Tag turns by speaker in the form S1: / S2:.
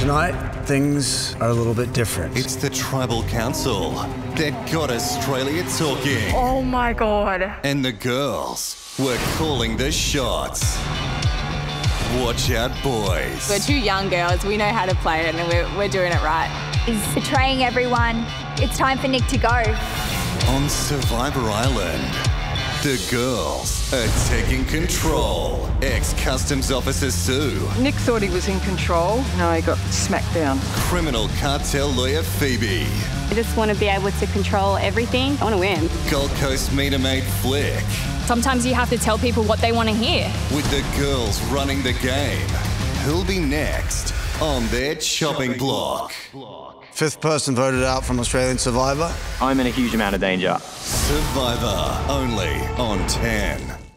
S1: Tonight, things are a little bit different.
S2: It's the Tribal Council. They've got Australia talking.
S3: Oh my god.
S2: And the girls were calling the shots. Watch out, boys.
S3: We're two young girls. We know how to play it and we're, we're doing it right.
S4: He's betraying everyone. It's time for Nick to go.
S2: On Survivor Island, the girls are taking control. Ex Customs Officer Sue,
S5: Nick thought he was in control. No, he got smacked down.
S2: criminal cartel lawyer Phoebe,
S6: I just want to be able to control everything. I want to win.
S2: Gold Coast meter maid Flick,
S3: Sometimes you have to tell people what they want to hear.
S2: with the girls running the game. Who'll be next on their chopping block?
S1: Fifth person voted out from Australian Survivor.
S7: I'm in a huge amount of danger.
S2: Survivor only on 10.